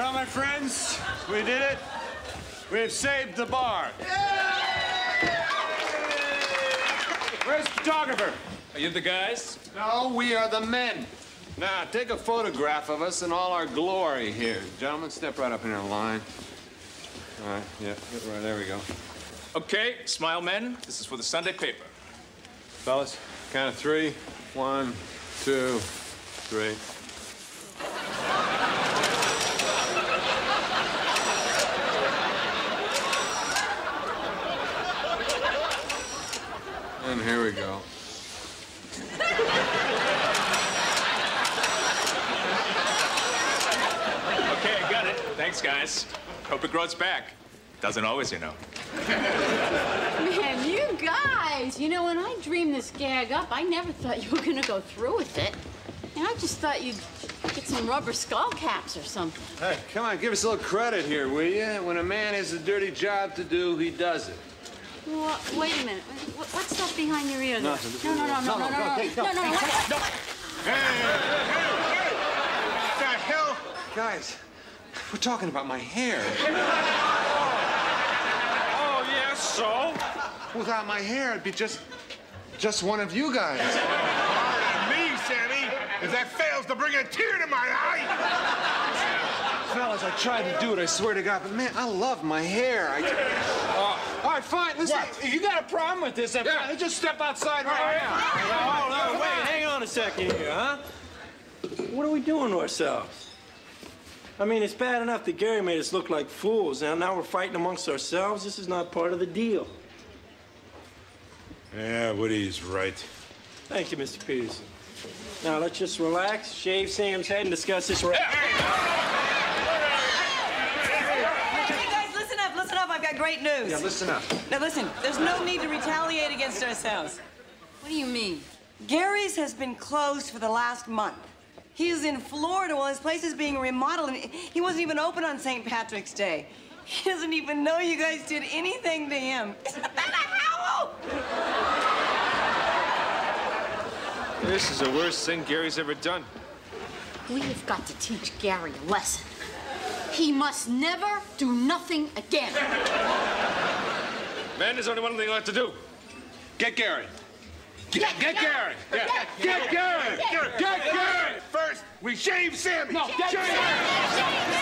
Well, my friends, we did it. We've saved the bar. Where's the photographer? Are you the guys? No, we are the men. Now, take a photograph of us in all our glory here. Gentlemen, step right up in our line. All right, yeah, get right, there we go. Okay, smile men. This is for the Sunday paper. Fellas, count of three. One, two, three. And here we go. Okay, I got it. Thanks, guys. Hope it grows back. Doesn't always, you know. Man, you guys, you know, when I dreamed this gag up, I never thought you were gonna go through with it. And I just thought you'd get some rubber skull caps or something. Hey, come on, give us a little credit here, will you? When a man has a dirty job to do, he does it. Wait a minute. What, what's that behind your ear? No, no, no, no, no, no, no, no, hey, no, no, no, no. Hey, hey, hey! What the hell? Guys, we're talking about my hair. oh, yeah, so? Without my hair, it'd be just, just one of you guys. Ah, me, Sammy. If that fails to bring a tear to my eye. Fellas, I tried to do it, I swear to God, but man, I love my hair. I... Uh, uh, all right, fine, listen. If you got a problem with this, then Yeah. fine, just step outside right now. Hold on, wait, hang on a second here, huh? What are we doing to ourselves? I mean, it's bad enough that Gary made us look like fools. Now, now we're fighting amongst ourselves. This is not part of the deal. Yeah, Woody's right. Thank you, Mr. Peterson. Now, let's just relax, shave Sam's head, and discuss this right. Hey guys, listen up, listen up. I've got great news. Yeah, listen up. Now listen, there's no need to retaliate against ourselves. What do you mean? Gary's has been closed for the last month. He's in Florida while his place is being remodeled, and he wasn't even open on St. Patrick's Day. He doesn't even know you guys did anything to him. Isn't that a howl? This is the worst thing Gary's ever done. We have got to teach Gary a lesson. He must never do nothing again. Man, there's only one thing left to do. Get Gary. Get, get Gary. Yeah. Get Gary. Get Gary. First, we shave Sammy. No, get Shave Sam!